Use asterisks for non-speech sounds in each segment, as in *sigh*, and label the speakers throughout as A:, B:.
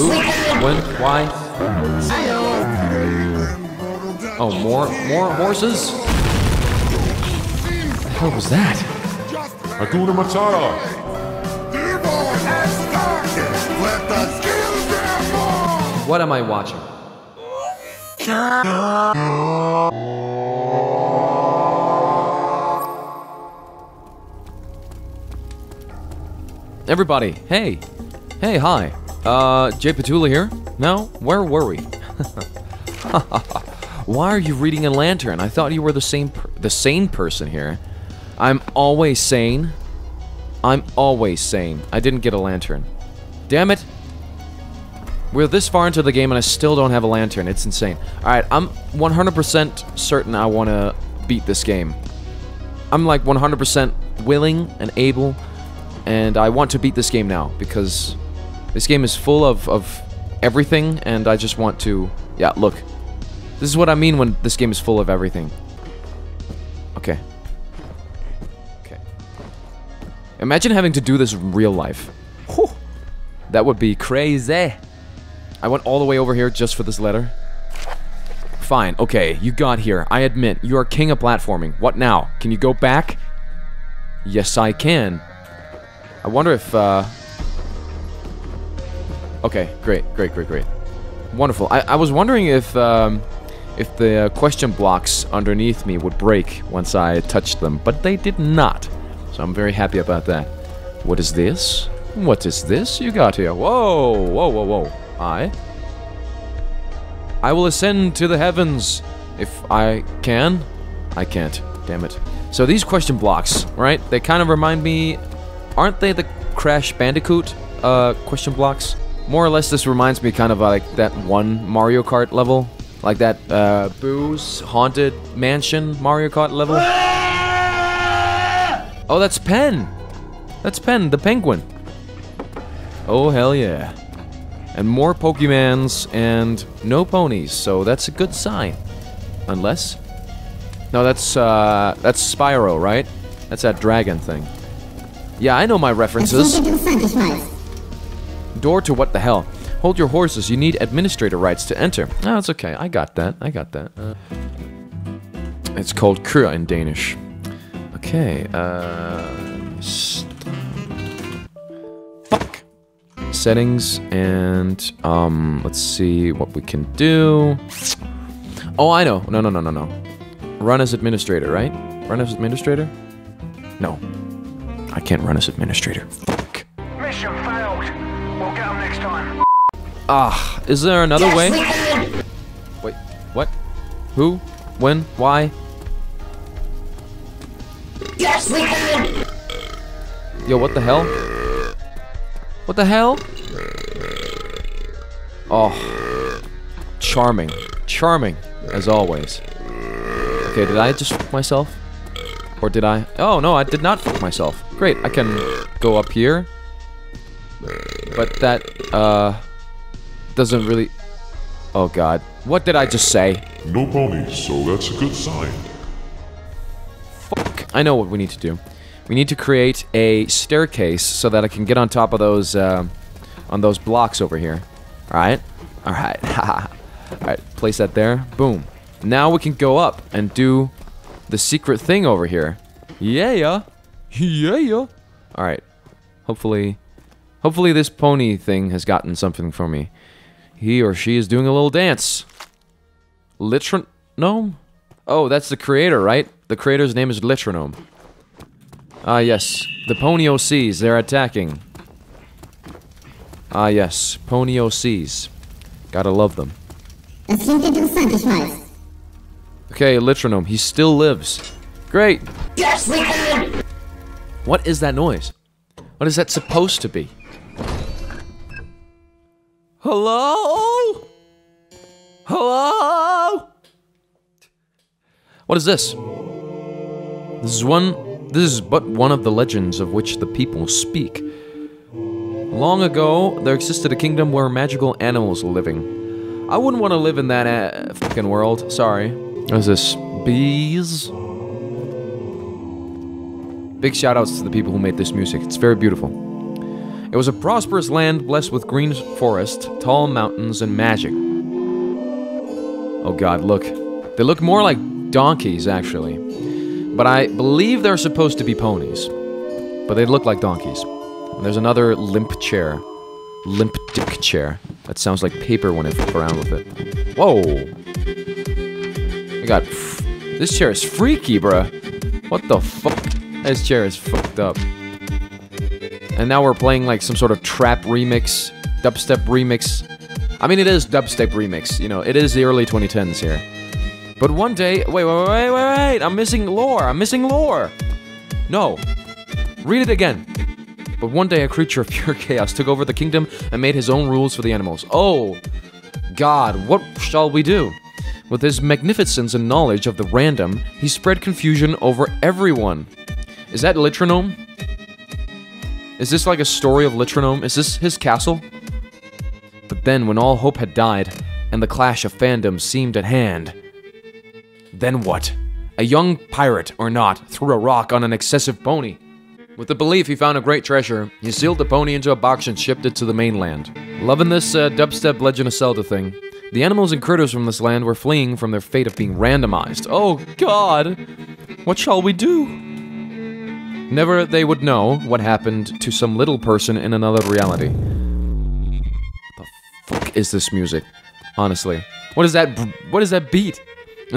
A: Who? When? Why? Oh, more, more horses? What the hell was that?
B: Hakuna Matata!
A: What am I watching? Everybody, hey. Hey, hi. Uh, Jay Betula here? No? Where were we? *laughs* Why are you reading a lantern? I thought you were the same the sane person here. I'm always sane. I'm always sane. I didn't get a lantern. Damn it. We're this far into the game and I still don't have a lantern. It's insane. Alright, I'm 100% certain I want to beat this game. I'm like 100% willing and able and I want to beat this game now because this game is full of, of everything and I just want to... Yeah, look. This is what I mean when this game is full of everything. Okay. Okay. Imagine having to do this in real life. Whew. That would be crazy. I went all the way over here just for this letter. Fine, okay, you got here. I admit, you are king of platforming. What now? Can you go back? Yes, I can. I wonder if, uh... Okay, great, great, great, great. Wonderful. I, I was wondering if, um, if the uh, question blocks underneath me would break once I touched them, but they did not. So I'm very happy about that. What is this? What is this you got here? Whoa, whoa, whoa, whoa. I? I will ascend to the heavens if I can. I can't. Damn it. So these question blocks, right? They kind of remind me... Aren't they the Crash Bandicoot uh, question blocks? More or less, this reminds me kind of like that one Mario Kart level. Like that uh, Boo's Haunted Mansion Mario Kart level. Oh, that's Pen! That's Pen, the penguin. Oh, hell yeah. And more Pokemons and no ponies, so that's a good sign. Unless... No, that's, uh, that's Spyro, right? That's that dragon thing. Yeah, I know my references. Door to what the hell? Hold your horses, you need administrator rights to enter. Oh, it's okay, I got that, I got that. Uh, it's called Kura in Danish. Okay, uh... Fuck! Settings, and, um, let's see what we can do. Oh, I know. No, no, no, no, no. Run as administrator, right? Run as administrator? No. I can't run as administrator. Ah, is there another way? Wait, what? Who? When? Why?
C: Yes, we can!
A: Yo, what the hell? What the hell? Oh. Charming. Charming, as always. Okay, did I just fuck myself? Or did I? Oh, no, I did not fuck myself. Great, I can go up here. But that, uh, doesn't really... Oh, God. What did I just say?
B: No ponies, so that's a good sign.
A: Fuck. I know what we need to do. We need to create a staircase so that I can get on top of those, uh, on those blocks over here. Alright? Alright. *laughs* Alright, place that there. Boom. Now we can go up and do the secret thing over here. Yeah, yeah. Yeah, yeah. Alright. Hopefully... Hopefully this pony thing has gotten something for me. He or she is doing a little dance. Litronome? Oh, that's the creator, right? The creator's name is Litronome. Ah, yes. The Pony OCs, they're attacking. Ah, yes. Pony OCs. Gotta love them.
C: Das klingt interessant, ich weiß.
A: Okay, Litronome, he still lives. Great!
C: Yes, we!
A: What is that noise? What is that supposed to be? Hello? Hello? What is this? This is one. This is but one of the legends of which the people speak. Long ago, there existed a kingdom where magical animals were living. I wouldn't want to live in that uh, fucking world. Sorry. What is this? Bees? Big shoutouts to the people who made this music. It's very beautiful. It was a prosperous land blessed with green forest, tall mountains, and magic. Oh god, look. They look more like donkeys, actually. But I believe they're supposed to be ponies. But they look like donkeys. And there's another limp chair. Limp dick chair. That sounds like paper when I flip around with it. Whoa! I got... This chair is freaky, bruh. What the fuck? This chair is fucked up. And now we're playing like some sort of trap remix, dubstep remix. I mean, it is dubstep remix. You know, it is the early 2010s here. But one day, wait, wait, wait, wait, wait! I'm missing lore. I'm missing lore. No, read it again. But one day, a creature of pure *laughs* chaos took over the kingdom and made his own rules for the animals. Oh, God, what shall we do? With his magnificence and knowledge of the random, he spread confusion over everyone. Is that Litronome? Is this like a story of Litronome? Is this his castle? But then, when all hope had died, and the clash of fandom seemed at hand, then what? A young pirate, or not, threw a rock on an excessive pony. With the belief he found a great treasure, he sealed the pony into a box and shipped it to the mainland. Loving this uh, dubstep Legend of Zelda thing. The animals and critters from this land were fleeing from their fate of being randomized. Oh god! What shall we do? Never they would know what happened to some little person in another reality. The fuck is this music? Honestly. What is that what is that beat?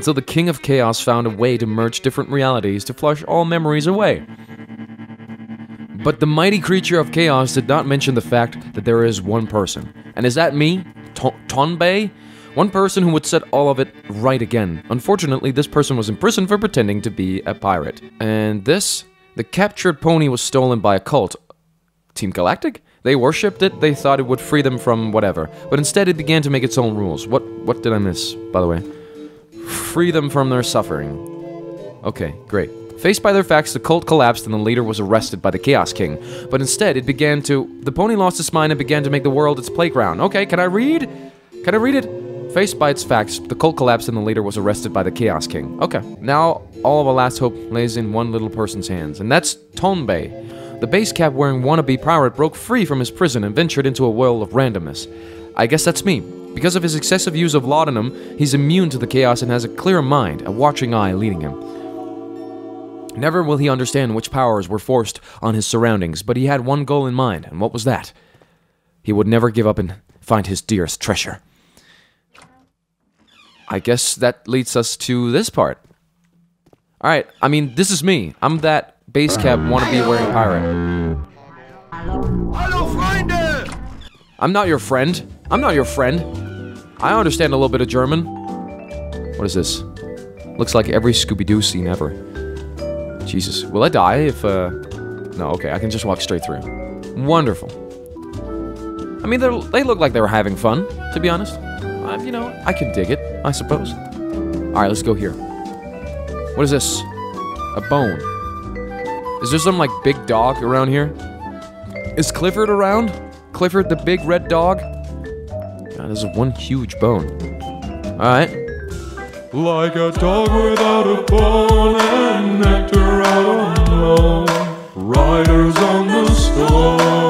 A: So the King of Chaos found a way to merge different realities to flush all memories away. But the mighty creature of chaos did not mention the fact that there is one person. And is that me? To- Tonbei? One person who would set all of it right again. Unfortunately, this person was in prison for pretending to be a pirate. And this? The captured pony was stolen by a cult. Team Galactic? They worshipped it, they thought it would free them from whatever. But instead it began to make its own rules. What what did I miss, by the way? Free them from their suffering. Okay, great. Faced by their facts, the cult collapsed and the leader was arrested by the Chaos King. But instead, it began to. The pony lost its mind and began to make the world its playground. Okay, can I read? Can I read it? Faced by its facts, the cult collapsed and the leader was arrested by the Chaos King. Okay, now all of our last hope lays in one little person's hands, and that's Tonbei. The base cap wearing wannabe pirate broke free from his prison and ventured into a world of randomness. I guess that's me. Because of his excessive use of laudanum, he's immune to the chaos and has a clear mind, a watching eye leading him. Never will he understand which powers were forced on his surroundings, but he had one goal in mind, and what was that? He would never give up and find his dearest treasure. I guess that leads us to this part. Alright, I mean, this is me. I'm that base cap wannabe wearing pirate.
D: Hallo Freunde!
A: I'm not your friend. I'm not your friend. I understand a little bit of German. What is this? Looks like every Scooby Doo scene ever. Jesus. Will I die if, uh. No, okay, I can just walk straight through. Wonderful. I mean, they look like they were having fun, to be honest. Uh, you know, I can dig it, I suppose. Alright, let's go here. What is this? A bone. Is there some, like, big dog around here? Is Clifford around? Clifford the big red dog? God, this is one huge bone. Alright.
B: Like a dog without a bone and nectar out. Riders on the storm.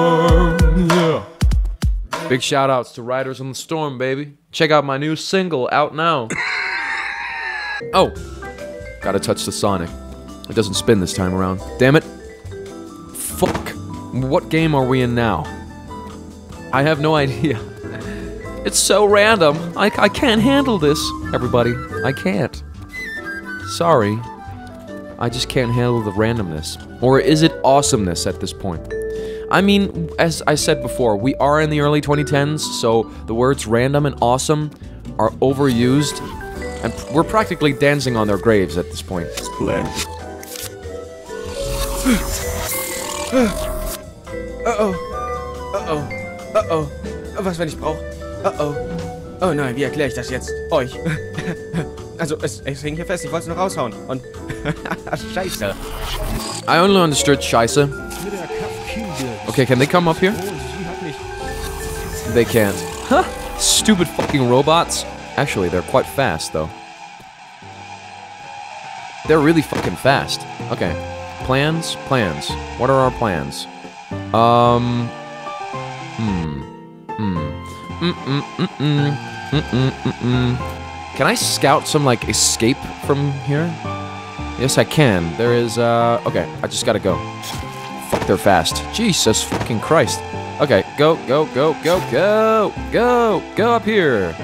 A: Big shout outs to Riders on the Storm, baby. Check out my new single out now. *laughs* oh, gotta touch the Sonic. It doesn't spin this time around. Damn it. Fuck. What game are we in now? I have no idea. *laughs* It's so random. I, I can't handle this, everybody. I can't. Sorry. I just can't handle the randomness. Or is it awesomeness at this point? I mean, as I said before, we are in the early 2010s, so the words random and awesome are overused, and we're practically dancing on their graves at this point.
B: Splendid.
E: Oh, Uh-oh. Uh-oh. Uh, was, wenn ich brauche? Oh oh. Oh nein, wie erkläre ich das jetzt? Euch. *laughs* also, es, es hing hier fest, ich wollte es noch raushauen. Und. *laughs* Scheiße.
A: I only understood Scheiße. Okay, can they come up here? They can't. Huh? Stupid fucking robots. Actually, they're quite fast, though. They're really fucking fast. Okay. Plans? Plans. What are our plans? Um. Hmm. Hmm. Mm-mm, mm-mm. Mm-mm, mm-mm. Can I scout some, like, escape from here? Yes, I can. There is, uh... Okay, I just gotta go. Fuck, they're fast. Jesus fucking Christ. Okay, go, go, go, go, go! Go! Go up here!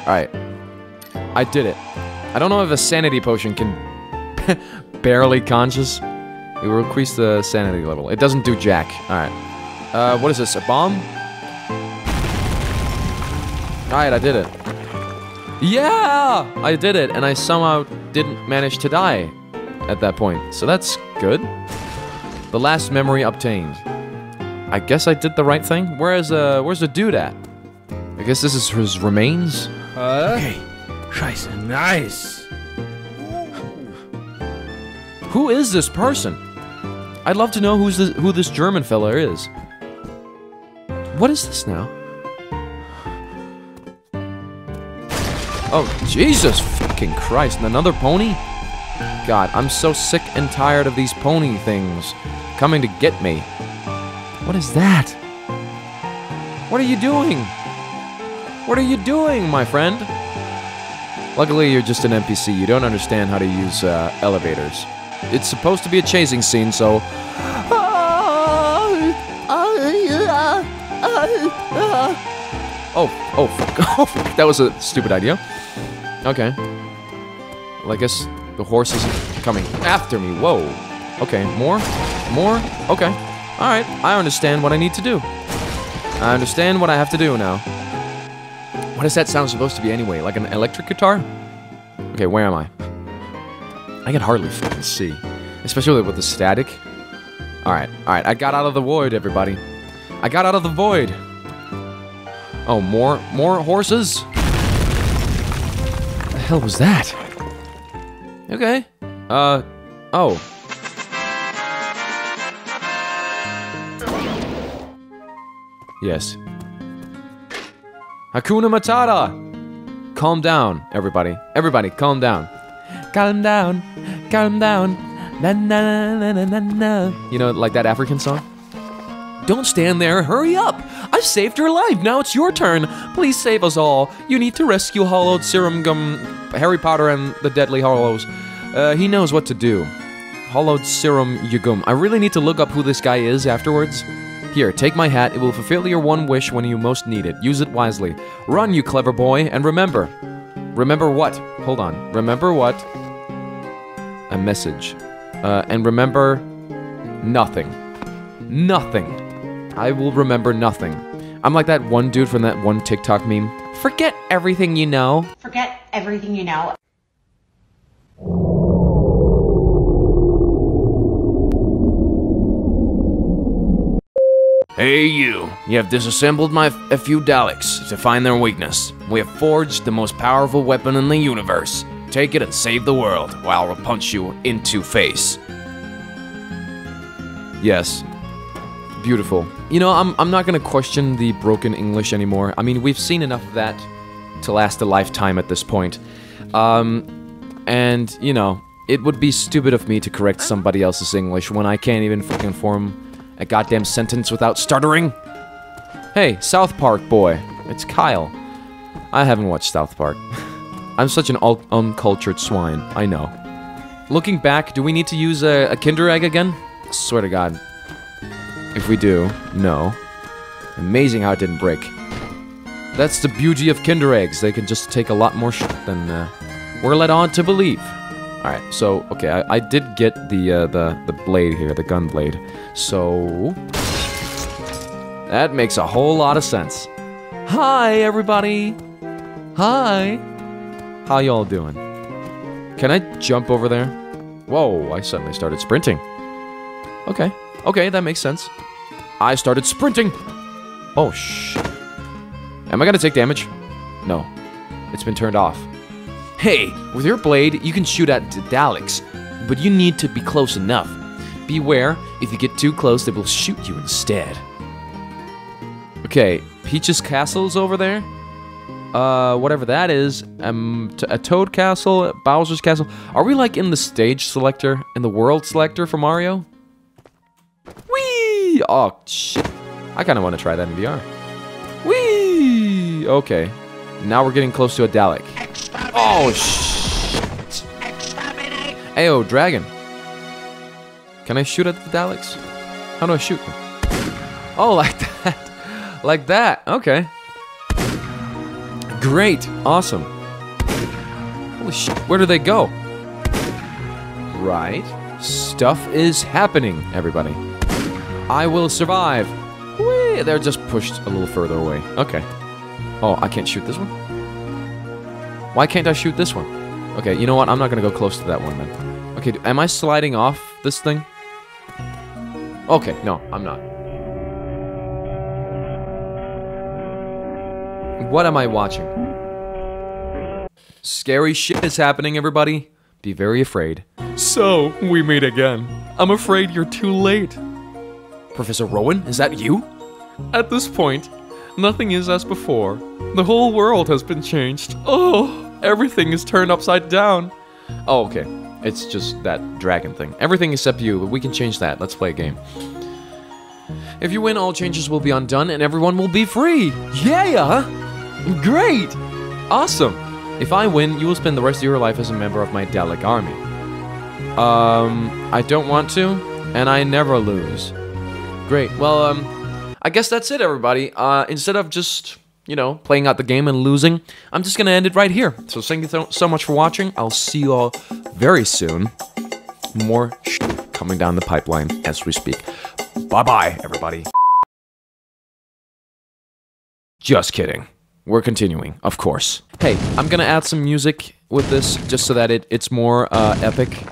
A: Alright. I did it. I don't know if a sanity potion can... *laughs* barely conscious. It will increase the sanity level. It doesn't do jack. Alright. Uh, what is this? A bomb? Alright, I did it. Yeah! I did it, and I somehow didn't manage to die at that point. So that's good. The last memory obtained. I guess I did the right thing. Where's, uh, where's the dude at? I guess this is his remains?
E: Okay. Scheiße. Nice.
A: Who is this person? I'd love to know who's this, who this German fella is. What is this now? Oh, Jesus fucking Christ. and Another pony? God, I'm so sick and tired of these pony things coming to get me. What is that? What are you doing? What are you doing, my friend? Luckily, you're just an NPC. You don't understand how to use uh, elevators. It's supposed to be a chasing scene, so. Oh, oh, fuck. *laughs* Oh. That was a stupid idea. Okay. Well, I guess the horse is coming after me. Whoa. Okay, more? More? Okay. Alright, I understand what I need to do. I understand what I have to do now. What is that sound supposed to be anyway? Like an electric guitar? Okay, where am I? I can hardly fucking see. Especially with the static. Alright, alright, I got out of the void, everybody. I got out of the void. Oh, more, more horses? What the hell was that? Okay. Uh, oh. Yes. Hakuna Matata! Calm down, everybody. Everybody, calm down. Calm down, calm down. Na na na na na na. You know, like that African song? Don't stand there, hurry up! I've saved your life, now it's your turn! Please save us all. You need to rescue Hollowed Serum Gum, Harry Potter and the Deathly Hallows. Uh, he knows what to do. Hollowed Serum Yugum. I really need to look up who this guy is afterwards. Here, take my hat. It will fulfill your one wish when you most need it. Use it wisely. Run, you clever boy, and remember. Remember what? Hold on. Remember what? A message. Uh, and remember nothing. Nothing. I will remember nothing. I'm like that one dude from that one TikTok meme. Forget everything you know.
C: Forget everything you know.
A: Hey, you. You have disassembled my a few Daleks to find their weakness. We have forged the most powerful weapon in the universe. Take it and save the world, while I'll punch you into face. Yes. Beautiful. You know, I'm, I'm not gonna question the broken English anymore. I mean, we've seen enough of that to last a lifetime at this point. Um, and, you know, it would be stupid of me to correct somebody else's English when I can't even fucking form a goddamn sentence without stuttering. Hey, South Park boy. It's Kyle. I haven't watched South Park. *laughs* I'm such an uncultured swine. I know. Looking back, do we need to use a, a Kinder Egg again? I Swear to God. If we do, no. Amazing how it didn't break. That's the beauty of Kinder Eggs. They can just take a lot more shit than uh, we're led on to believe. All right, so okay, I, I did get the uh, the the blade here, the gun blade. So that makes a whole lot of sense. Hi, everybody. Hi. How y'all doing? Can I jump over there? Whoa! I suddenly started sprinting. Okay, okay, that makes sense. I started sprinting. Oh shh. Am I gonna take damage? No. It's been turned off. Hey, with your blade, you can shoot at the Daleks, but you need to be close enough. Beware, if you get too close, they will shoot you instead. Okay, Peach's Castle's over there. Uh, whatever that is. Um, a Toad Castle, Bowser's Castle. Are we like in the stage selector, in the world selector for Mario? Whee! Oh, shit. I kind of want to try that in VR. Whee! Okay. Now we're getting close to a Dalek. Oh, shit. Ayo, dragon. Can I shoot at the Daleks? How do I shoot them? Oh, *laughs* like that. Like that. Okay. Great. Awesome. Holy shit. Where do they go? Right. Stuff is happening, everybody. I will survive. Whee! They're just pushed a little further away. Okay. Oh, I can't shoot this one? Why can't I shoot this one? Okay, you know what? I'm not gonna go close to that one then. Okay, am I sliding off this thing? Okay, no, I'm not. What am I watching? Scary shit is happening, everybody. Be very afraid.
B: So, we meet again. I'm afraid you're too late.
A: Professor Rowan, is that you?
B: At this point, nothing is as before. The whole world has been changed. Oh, everything is turned upside down.
A: Oh, okay. It's just that dragon thing. Everything except you, but we can change that. Let's play a game. If you win, all changes will be undone and everyone will be free. Yeah! Great! Awesome! If I win, you will spend the rest of your life as a member of my Dalek army. Um, I don't want to, and I never lose. Great. Well, um, I guess that's it, everybody. Uh, instead of just, you know, playing out the game and losing, I'm just gonna end it right here. So thank you so- much for watching. I'll see you all very soon. More coming down the pipeline as we speak. Bye bye, everybody. Just kidding. We're continuing, of course. Hey, I'm gonna add some music with this just so that it, it's more uh, epic.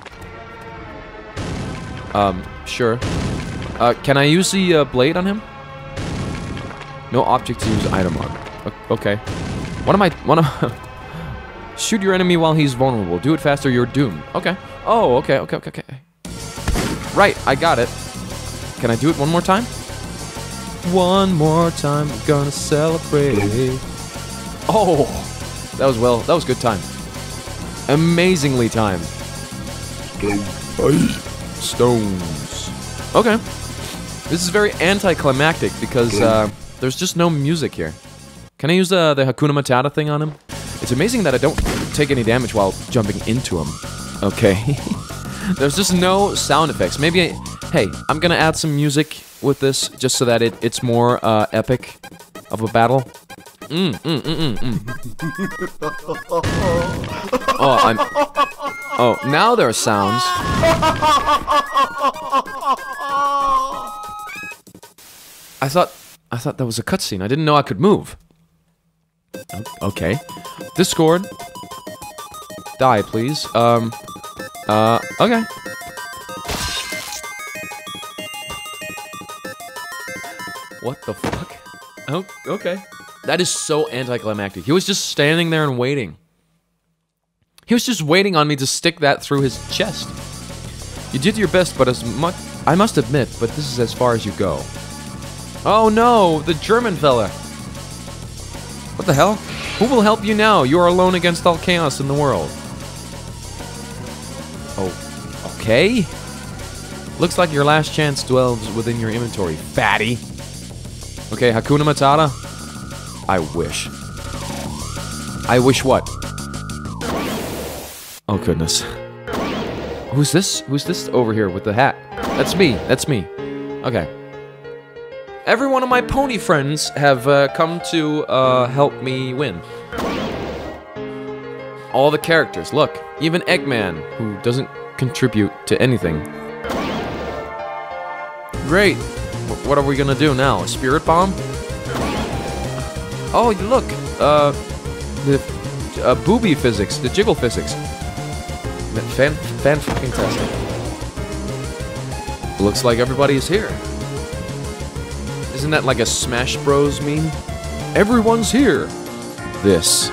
A: Um, sure. Uh, can I use the uh, blade on him? No object to use item on. O- okay. What am I? What am? Shoot your enemy while he's vulnerable. Do it faster, you're doomed. Okay. Oh, okay, okay, okay, okay. Right, I got it. Can I do it one more time? One more time, we're gonna celebrate. Oh, that was well. That was good time. Amazingly timed. Stones. Okay. This is very anticlimactic because uh, there's just no music here. Can I use uh, the Hakuna Matata thing on him? It's amazing that I don't take any damage while jumping into him. Okay. *laughs* there's just no sound effects. Maybe I... Hey, I'm gonna add some music with this just so that it, it's more uh, epic of a battle. Mm, mm, mm, mm, mm. *laughs* oh, I'm... Oh, now there are sounds. *laughs* I thought... I thought that was a cutscene. I didn't know I could move. O- Okay. Discord. Die, please. Um... Uh... Okay. What the fuck? Oh, okay. That is so anticlimactic. He was just standing there and waiting. He was just waiting on me to stick that through his chest. You did your best, but as much I must admit, but this is as far as you go. Oh no, the German fella. What the hell? Who will help you now? You are alone against all chaos in the world. Oh, okay. Looks like your last chance dwells within your inventory, fatty. Okay, Hakuna Matata. I wish. I wish what? Oh goodness. Who's this? Who's this over here with the hat? That's me. That's me. Okay. Every one of my pony friends have uh, come to uh, help me win. All the characters. Look, even Eggman, who doesn't contribute to anything. Great. Wh- What are we gonna do now? A spirit bomb? Oh, look. Uh, the uh, booby physics, the jiggle physics. Fan, fan fucking tastic. Looks like everybody is here. Isn't that like a Smash Bros meme? Everyone's here. This.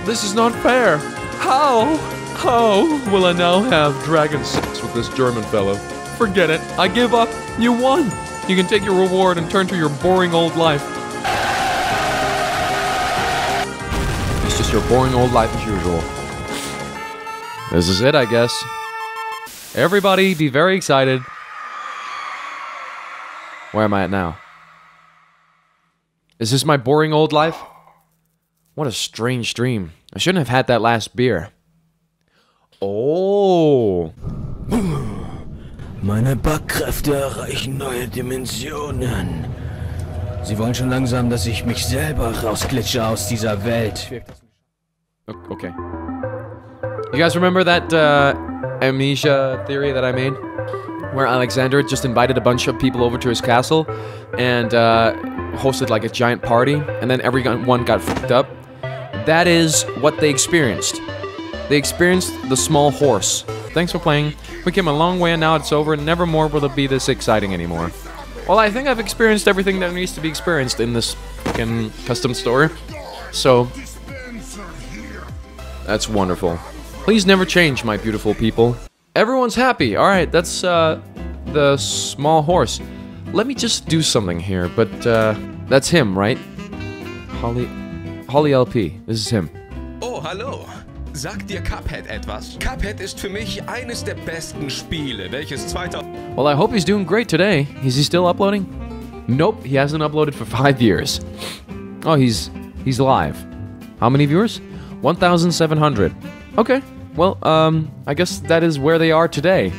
B: This is not fair. How? How will I now have dragon sex with this German fellow? Forget it. I give up. You won. You can take your reward and turn to your boring old life.
A: It's just your boring old life as usual. This is it, I guess. Everybody be very excited. Where am I at now? Is this my boring old life? What a strange dream. I shouldn't have had that last beer. Oh. *sighs*
D: Meine Backkräfte erreichen neue Dimensionen. Sie wollen schon langsam, dass ich mich selber rausglitsche aus dieser Welt.
A: Okay. You guys remember that uh, amnesia theory that I made? Where Alexander just invited a bunch of people over to his castle and uh, hosted like a giant party, and then everyone got fucked up? That is what they experienced. They experienced the small horse. Thanks for playing. We came a long way and now it's over. Never more will it be this exciting anymore. Well, I think I've experienced everything that needs to be experienced in this fucking custom store. So, that's wonderful. Please never change, my beautiful people. Everyone's happy. All right, that's uh, the small horse. Let me just do something here, but uh, that's him, right? Holly, Holly LP. This is him.
F: Oh, hello. Sagt dir Cuphead etwas? Cuphead ist für mich eines der besten Spiele, welches 2000...
A: Well, I hope he's doing great today. Is he still uploading? Nope, he hasn't uploaded for five years. Oh, he's he's live. How many viewers? 1,700. Okay. Well, um, I guess that is where they are today.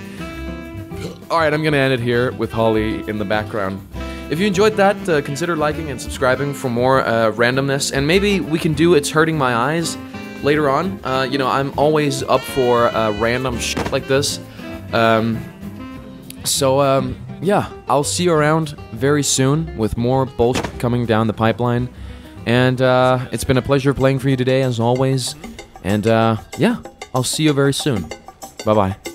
A: All right, I'm gonna end it here with Holly in the background. If you enjoyed that, uh, consider liking and subscribing for more uh, randomness, and maybe we can do "It's Hurting My Eyes" later on. Uh, you know, I'm always up for uh, random shit like this. Um, so, um, yeah, I'll see you around very soon with more bullshit coming down the pipeline. And uh, it's been a pleasure playing for you today, as always. And uh, yeah, I'll see you very soon. Bye bye.